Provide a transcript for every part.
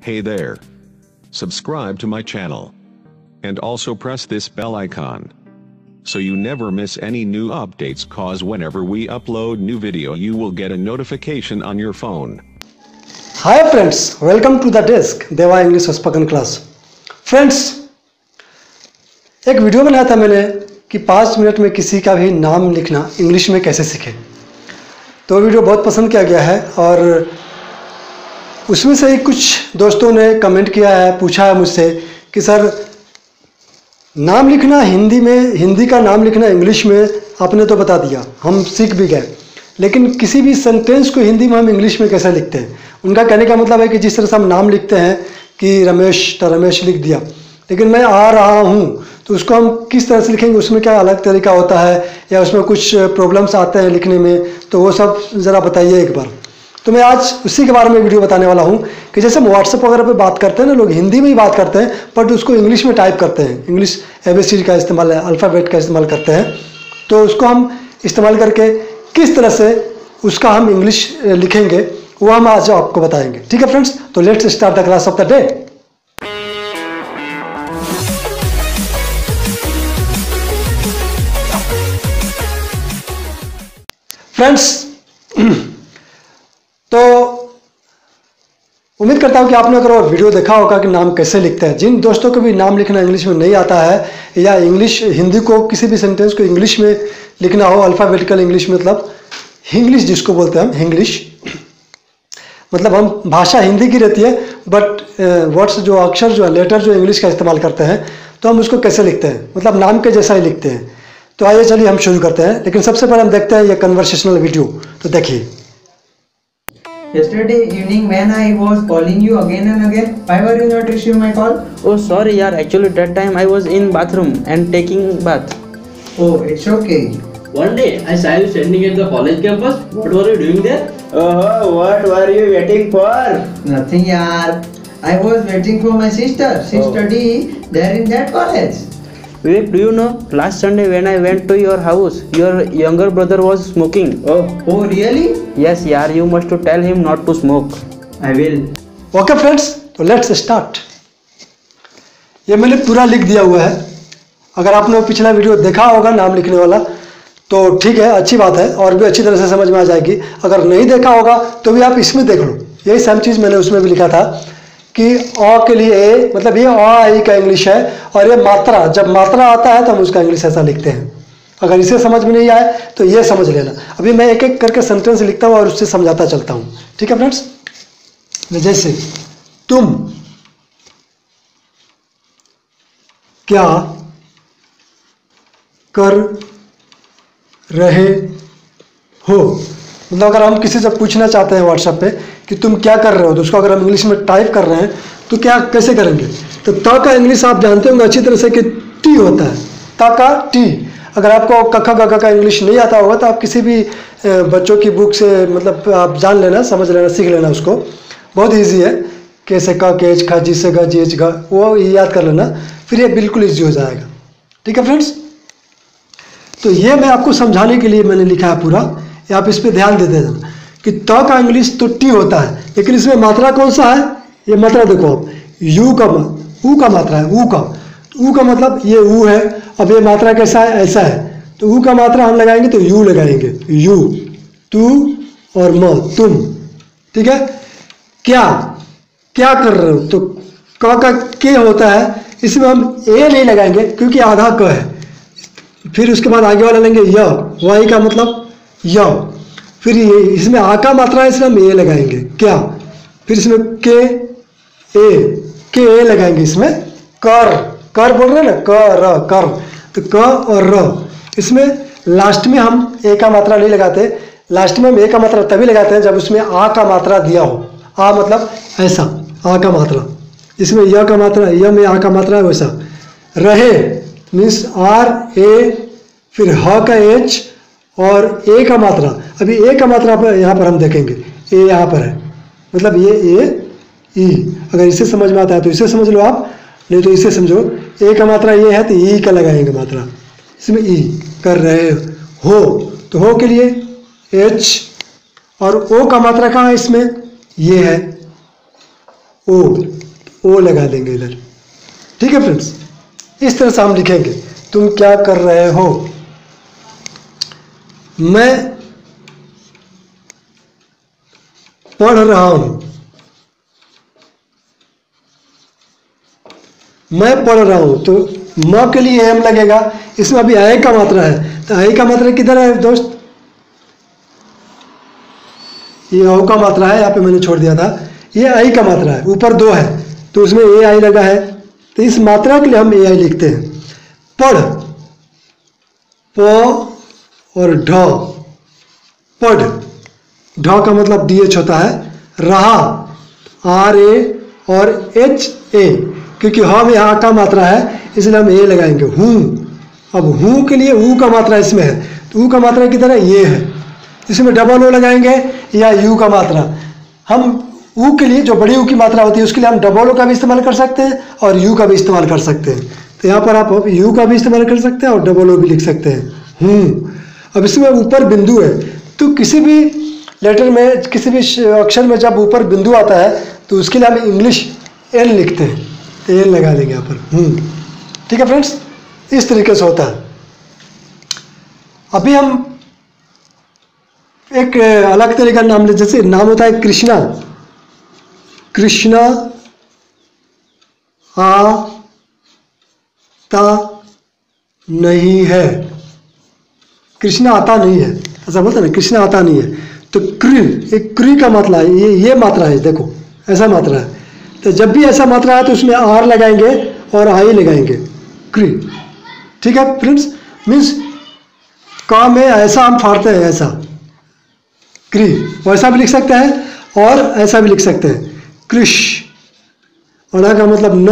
Hey there. Subscribe to my channel. And also press this bell icon. So you never miss any new updates cause whenever we upload new video you will get a notification on your phone. Hi friends welcome to the desk Deva English spoken class friends एक video बनाया था मैंने कि पाँच minute में किसी का भी नाम लिखना इंग्लिश में कैसे सीखें तो वो वीडियो बहुत पसंद किया गया है और उसमें से ही कुछ दोस्तों ने कमेंट किया है, पूछा है मुझसे कि, सर, नाम लिखना हिंदी में, हिंदी का नाम लिखना इंग्लिश में आपने तो बता दिया, हम सीख भी गए। लेकिन किसी भी सेंटेंस को हिंदी में हम इंग्लिश में कैसे लिखते हैं? उनका कहने का मतलब है कि जिस तरह से हम नाम लिखते हैं कि रमेश तो रमेश लिख दिया। लेकिन मैं आ रहा हूँ तो उसको हम किस तरह से लिखेंगे, उसमें क्या अलग तरीका होता है या उसमें कुछ प्रॉब्लम्स आते हैं लिखने में? तो वो सब ज़रा बताइए एक बार। तो मैं आज उसी के बारे में वीडियो बताने वाला हूँ कि जैसे हम व्हाट्सएप वगैरह पे बात करते हैं ना, लोग हिंदी में ही बात करते हैं बट उसको इंग्लिश में टाइप करते हैं। इंग्लिश ए का इस्तेमाल है अल्फ़ाबेट का इस्तेमाल करते हैं। तो उसको हम इस्तेमाल करके किस तरह से उसका हम इंग्लिश लिखेंगे, वो हम आज आपको बताएँगे। ठीक है फ्रेंड्स तो let's start the class of the day friends तो उम्मीद करता हूँ कि आपने अगर वीडियो देखा होगा कि नाम कैसे लिखते हैं। जिन दोस्तों को भी नाम लिखना इंग्लिश में नहीं आता है या इंग्लिश, हिंदी को किसी भी सेंटेंस को इंग्लिश में लिखना हो अल्फ़ाबेटिकल इंग्लिश मतलब इंग्लिश जिसको बोलते हैं हम इंग्लिश मतलब हम भाषा हिंदी की रहती है बट वर्ड्स जो अक्षर जो है लेटर जो इंग्लिश का इस्तेमाल करते हैं तो हम उसको कैसे लिखते हैं? मतलब नाम के जैसा ही लिखते हैं। तो आइए चलिए हम शुरू करते हैं, लेकिन सबसे पहले हम देखते हैं ये कन्वर्सेशनल वीडियो तो देखिए। Yesterday evening when I was calling you again and again, why were you not receiving my call? Oh sorry yaar, actually that time I was in bathroom and taking bath. Oh, it's okay. One day I saw you standing at the college campus. What were you doing there? Oh, what were you waiting for? Nothing yaar. I was waiting for my sister. She Oh. study there in that college. Vivek, do you know last Sunday when I went to your house, your younger brother was smoking. Oh, Oh really? Yes yaar, you must to tell him not to smoke. I will. Okay friends तो let's start ये मैंने पूरा लिख दिया हुआ है अगर आपने पिछला वीडियो देखा होगा नाम लिखने वाला तो ठीक है अच्छी बात है और भी अच्छी तरह से समझ में आ जाएगी अगर नहीं देखा होगा तो भी आप इसमें देख लो यही सेम चीज़ मैंने उसमें भी लिखा था कि अ के लिए ए मतलब ये अ आई का इंग्लिश है, और ये मात्रा, जब मात्रा आता है तो हम उसका इंग्लिश ऐसा लिखते हैं। अगर इसे समझ में नहीं आए तो ये समझ लेना। अभी मैं एक एक करके सेंटेंस लिखता हूँ और उससे समझाता चलता हूँ। ठीक है फ्रेंड्स जैसे, तुम, क्या कर रहे हो? मतलब अगर हम किसी से पूछना चाहते हैं व्हाट्सएप पे कि तुम क्या कर रहे हो तो उसको अगर हम इंग्लिश में टाइप कर रहे हैं तो क्या, कैसे करेंगे? तो त का इंग्लिश आप जानते होंगे अच्छी तरह से कि टी होता है। त का टी अगर आपको कखा गखा का इंग्लिश नहीं आता होगा तो आप किसी भी बच्चों की बुक से मतलब आप जान लेना, समझ लेना, सीख लेना उसको। बहुत ईजी है। कैसे का एच, खा, जी से गा, जी एच, गा, वो याद कर लेना, फिर ये बिल्कुल ईजी हो जाएगा। ठीक है फ्रेंड्स तो ये मैं आपको समझाने के लिए मैंने लिखा है पूरा। ये आप इस पर ध्यान दे देना कि त का इंग्लिश तो टी होता है, लेकिन इसमें मात्रा कौन सा है? ये मात्रा देखो आप। यू का ऊ का मात्रा है, ऊ का। ऊ का मतलब ये ऊ है, अब ये मात्रा कैसा है? ऐसा है। तो ऊ का मात्रा हम लगाएँगे तो यू लगाएँगे। यू, तू और म, तुम। ठीक है? क्या क्या कर रहे हो? तो क का के होता है, इसमें हम ए नहीं लगाएँगे क्योंकि आधा क है। फिर उसके बाद आगे वाला लेंगे य। वाई का मतलब य। फिर ये इसमें आ का मात्रा है, इसमें हम ए लगाएँगे। क्या? फिर इसमें के ए के ए लगाएँगे इसमें। कर। कर बोल रहे हैं ना? क, र, कर। तो क और र। इसमें लास्ट में हम ए का मात्रा नहीं लगाते। लास्ट में हम ए का मात्रा तभी लगाते हैं जब उसमें आ का मात्रा दिया हो। आ मतलब ऐसा, आ का मात्रा। इसमें य का मात्रा, य में आ का मात्रा है वैसा। रहे मीन्स आर ए फिर ह का एच और ए का मात्रा। अभी ए का मात्रा पर यहाँ पर हम देखेंगे। ए यहाँ पर है। मतलब ये ए ई अगर इसे समझ में आता है तो इसे समझ लो आप। नहीं तो इसे समझो। ए का मात्रा ये है तो ई का लगाएँगे मात्रा। इसमें ई कर रहे हो तो हो के लिए एच और ओ का मात्रा कहाँ है इसमें? ये है। ओ ओ लगा देंगे इधर। ठीक है फ्रेंड्स? इस तरह से हम लिखेंगे। तुम क्या कर रहे हो? मैं पढ़ रहा हूँ। मैं पढ़ रहा हूँ। तो म के लिए एम लगेगा। इसमें अभी आय का मात्रा है। तो आय का मात्रा किधर है दोस्त? ये औ का मात्रा है, यहाँ पे मैंने छोड़ दिया था। ये आई का मात्रा है, ऊपर दो है। तो उसमें ए आई लगा है। तो इस मात्रा के लिए हम ए आई लिखते हैं। पढ़। प और ढ, पढ़। ढ का मतलब डी एच होता है। रहा, आर, ए और एच, ए। क्योंकि ह में यहाँ का मात्रा है, इसलिए हम ए लगाएँगे। हूँ। अब हूँ के लिए ऊ का मात्रा इसमें है। तो ऊ का मात्रा किधर है ये है। इसमें डबल ओ लगाएँगे या यू का मात्रा। हम ऊ के लिए जो बड़ी ऊ की मात्रा होती है, उसके लिए हम डबल ओ का भी इस्तेमाल कर सकते हैं और यू का भी इस्तेमाल कर सकते हैं। तो यहाँ पर आप यू का भी इस्तेमाल कर सकते हैं और डबल ओ भी लिख सकते हैं। हूँ। अब इसमें ऊपर बिंदु है। तो किसी भी लेटर में, किसी भी अक्षर में जब ऊपर बिंदु आता है तो उसके लिए हम इंग्लिश एन लिखते हैं। तो एल लगा देंगे यहाँ पर। हूँ ठीक है फ्रेंड्स इस तरीके से होता है। अभी हम एक अलग तरह का नाम ले, जैसे नाम होता है कृष्णा। कृष्णा, आ, ता, नहीं है। कृष्णा आता नहीं है। ऐसा बोलते ना, कृष्णा आता नहीं है। तो कृ, एक कृ का मात्रा है, ये ये मात्रा है, देखो, ऐसा मात्रा है। तो जब भी ऐसा मात्रा है तो उसमें आर लगाएँगे और आई लगाएँगे, कृ। ठीक है, फ्रेंड्स? मीन्स, का में ऐसा हम फाड़ते हैं, ऐसा। क्री वैसा भी लिख सकते हैं और ऐसा भी लिख सकते हैं। कृष। और का मतलब न,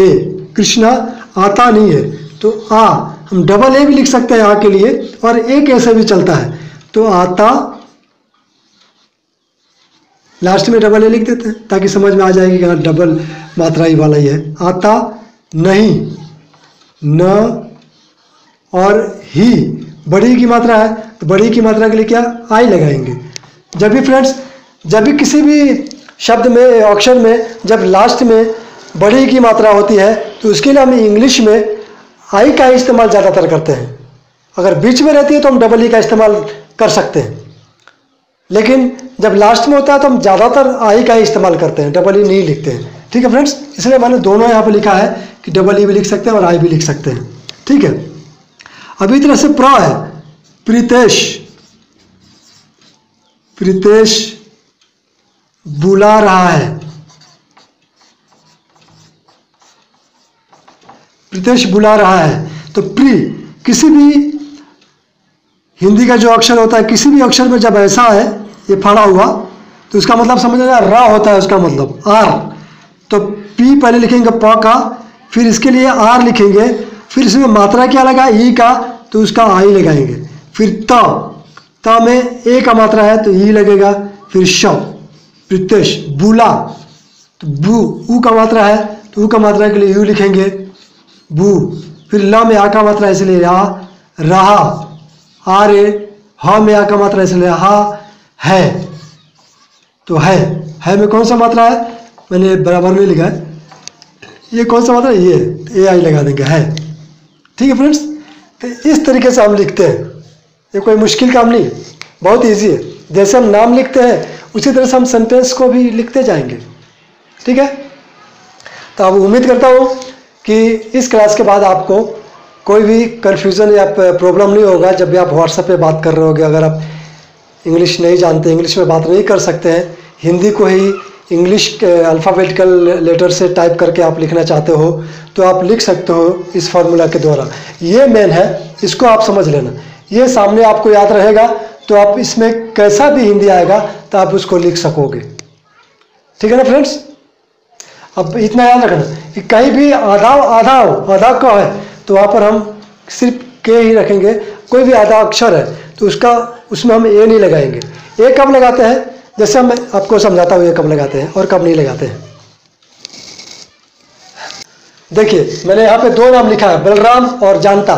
ए, कृष्णा आता नहीं है तो आ हम डबल ए भी लिख सकते हैं आ के लिए और ए कैसे भी चलता है। तो आता लास्ट में डबल ए लिख देते हैं, ताकि समझ में आ जाएगी कि हाँ डबल मात्रा ही वाला ही है। आता, नहीं, न, और ही, बड़ी की मात्रा है तो बड़ी की मात्रा के लिए क्या? आई लगाएँगे। जब भी फ्रेंड्स जब भी किसी भी शब्द में, अक्षर में, जब लास्ट में बड़ी की मात्रा होती है तो उसके लिए हम इंग्लिश में आई का इस्तेमाल ज़्यादातर करते हैं। अगर बीच में रहती है तो हम डबल ई का इस्तेमाल कर सकते हैं। लेकिन जब लास्ट में होता है तो हम ज़्यादातर आई का ही इस्तेमाल करते हैं, डबल ई नहीं लिखते हैं। ठीक है फ्रेंड्स? इसलिए मैंने दोनों यहाँ पर लिखा है कि डबल ई भी लिख सकते हैं और आई भी लिख सकते हैं। ठीक है? अभी तरह से प्र है। प्रीतेश। प्रीतेश बुला रहा है। प्रीतेश बुला रहा है। तो प्री, किसी भी हिंदी का जो अक्षर होता है, किसी भी अक्षर में जब ऐसा है, ये फाड़ा हुआ तो उसका मतलब समझ लेना रा होता है उसका मतलब आर। तो पी पहले लिखेंगे प का, फिर इसके लिए आर लिखेंगे, फिर इसमें मात्रा क्या लगा, ई का तो उसका आई लगाएँगे। फिर त त में ए का मात्रा है तो ई लगेगा, फिर श। प्रत्यक्ष बुला तो बू ऊ का मात्रा है तो ऊ का मात्रा के लिए यू लिखेंगे। बू। फिर ल में आ का मात्रा इसलिए आ रहा आ रे, ह में आ का मात्रा इसलिए हा, है। तो है है में कौन सा मात्रा है? मैंने बराबर में लिखा है। ये कौन सा मात्रा? है ये ए आई लगा देंगे, है। ठीक है फ्रेंड्स तो इस तरीके से हम लिखते हैं। ये कोई मुश्किल काम नहीं, बहुत ईजी है। जैसे हम नाम लिखते हैं, उसी तरह से हम सेंटेंस को भी लिखते जाएँगे। ठीक है? तो अब उम्मीद करता हूँ कि इस क्लास के बाद आपको कोई भी कन्फ्यूज़न या प्रॉब्लम नहीं होगा जब भी आप व्हाट्सएप पे बात कर रहे होगे। अगर आप इंग्लिश नहीं जानते इंग्लिश में बात नहीं कर सकते हैं, हिंदी को ही इंग्लिश अल्फ़ाबेटिकल लेटर से टाइप करके आप लिखना चाहते हो तो आप लिख सकते हो इस फार्मूला के द्वारा। ये मेन है, इसको आप समझ लेना। ये सामने आपको याद रहेगा तो आप इसमें कैसा भी हिंदी आएगा तो आप उसको लिख सकोगे। ठीक है ना फ्रेंड्स अब इतना याद रखना। कि कहीं भी आधा आधा हो आधा का है तो वहाँ पर हम सिर्फ़ के ही रखेंगे। कोई भी आधा अक्षर है तो उसका, उसमें हम ए नहीं लगाएँगे। ए कब लगाते हैं? जैसे हम आपको समझाता हूँ ये कब लगाते हैं और कब नहीं लगाते हैं। देखिए, मैंने यहाँ पे दो नाम लिखा है, बलराम और जानता।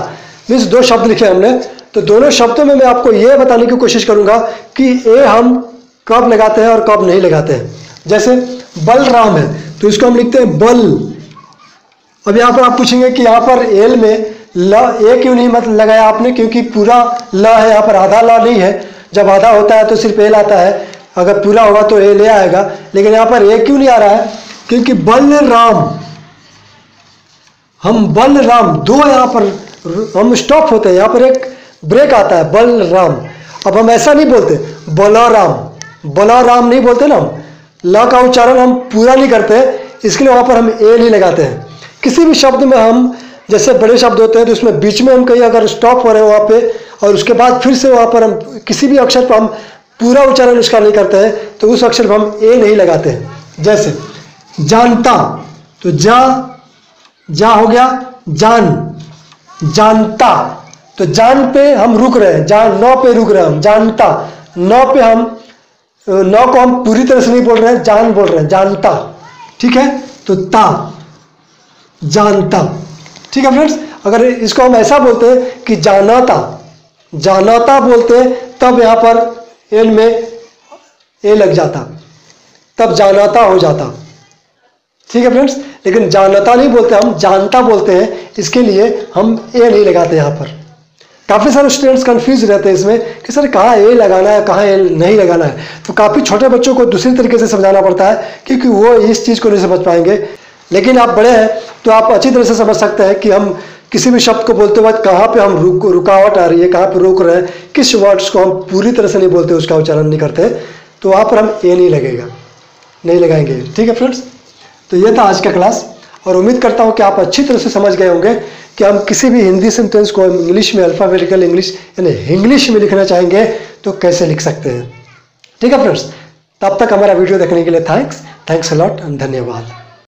मीन्स दो शब्द लिखे हमने। तो दोनों शब्दों में मैं आपको ये बताने की कोशिश करूँगा कि ए हम कब लगाते हैं और कब नहीं लगाते हैं। जैसे, बलराम है। तो इसको हम लिखते हैं बल। अब यहाँ पर आप पूछेंगे कि यहाँ पर एल में ल ए क्यों नहीं मतलब लगाया आपने? क्योंकि पूरा ल है, यहाँ पर आधा ल नहीं है। जब आधा होता है तो सिर्फ़ एल आता है। अगर पूरा होगा तो ए ले आएगा। लेकिन यहाँ पर ए क्यों नहीं आ रहा है? क्योंकि बलराम, हम बलराम, दो यहाँ पर हम स्टॉप होते हैं। यहाँ पर एक ब्रेक आता है, बलराम। अब हम ऐसा नहीं बोलते, बलराम। बलराम नहीं बोलते ना हम? ल का उच्चारण हम पूरा नहीं करते, इसके लिए वहाँ पर हम ए नहीं लगाते हैं। किसी भी शब्द में हम, जैसे बड़े शब्द होते हैं तो उसमें बीच में हम कहीं अगर स्टॉप हो रहे हैं वहाँ पे, और उसके बाद फिर से वहाँ पर हम किसी भी अक्षर पर हम पूरा उच्चारण उसका नहीं करते हैं तो उस अक्षर पर हम ए नहीं लगाते हैं। जैसे, जानता तो जा जा हो गया, जान। जानता तो जान पे हम रुक रहे हैं जान नौ पे रुक रहे हैं हम, जानता। नौ पे हम नौ को हम पूरी तरह से नहीं बोल रहे हैं, जान बोल रहे हैं, जानता। ठीक है? तो ता, जानता। ठीक है फ्रेंड्स अगर इसको हम ऐसा बोलते हैं कि जानाता जानाता बोलते हैं तब यहाँ पर एल में ए लग जाता। तब जानाता हो जाता। ठीक है फ्रेंड्स लेकिन जानता नहीं बोलते, हम जानता बोलते हैं, इसके लिए हम ए नहीं लगाते यहाँ पर। काफ़ी सारे स्टूडेंट्स कंफ्यूज रहते हैं इसमें कि सर कहाँ ए लगाना है, कहाँ ए नहीं लगाना है? तो काफ़ी छोटे बच्चों को दूसरी तरीके से समझाना पड़ता है क्योंकि वो इस चीज़ को नहीं समझ पाएँगे। लेकिन आप बड़े हैं तो आप अच्छी तरह से समझ सकते हैं कि हम किसी भी शब्द को बोलते वक्त कहाँ पे हम रुक, रुकावट आ रही है, कहाँ पे रोक रहे हैं, किस वर्ड्स को हम पूरी तरह से नहीं बोलते, उसका उच्चारण नहीं करते तो वहाँ पर हम ए नहीं लगेगा, नहीं लगाएँगे। ठीक है फ्रेंड्स तो ये था आज का क्लास और उम्मीद करता हूँ कि आप अच्छी तरह से समझ गए होंगे कि हम किसी भी हिंदी सेंटेंस को इंग्लिश में अल्फ़ाबेटिकल इंग्लिश यानी इंग्लिश में लिखना चाहेंगे तो कैसे लिख सकते हैं? ठीक है फ्रेंड्स तब तक हमारा वीडियो देखने के लिए थैंक्स थैंक्स अलॉट एंड धन्यवाद।